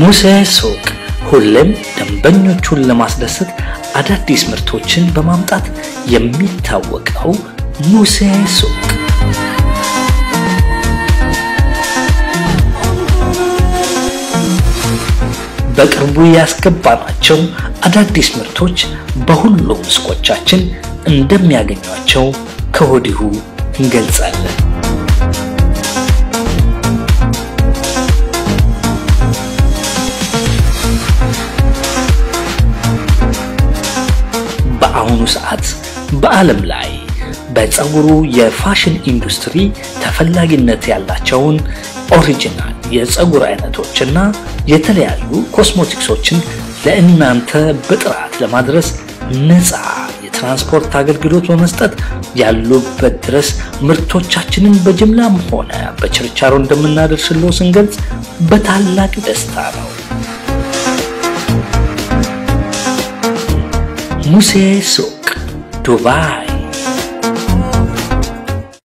ሙሴ ሱቅ ሁሌም ደንበኞቹን ለማስደሰት አዳዲስ ምርቶችን በማምጣት የሚታወቀው ሙሴ ሱቅ በቅርቡ ያስገባናቸው አዳዲስ ምርቶች በሁሉም ሱቆቻችን እንደሚያገኟቸው ከወዲሁ እንገልጻለን። በአሁኑ ሰዓት በዓለም ላይ በፀጉሩ የፋሽን ኢንዱስትሪ ተፈላጊነት ያላቸውን original የፀጉር አይነቶችና የተለያዩ ኮስሞቲክሶችን ለእናንተ በጥራት ለማድረስ ነፃ የትራንስፖርት አገልግሎት በመስጠት ያሉበት ድረስ ምርቶቻችንን በጅምላም ሆነ በችርቻሮ እንደምናደርስለው ስንገልጽ በታላቅ ደስታ ነው። ሙሴ ሱቅ ዱባይ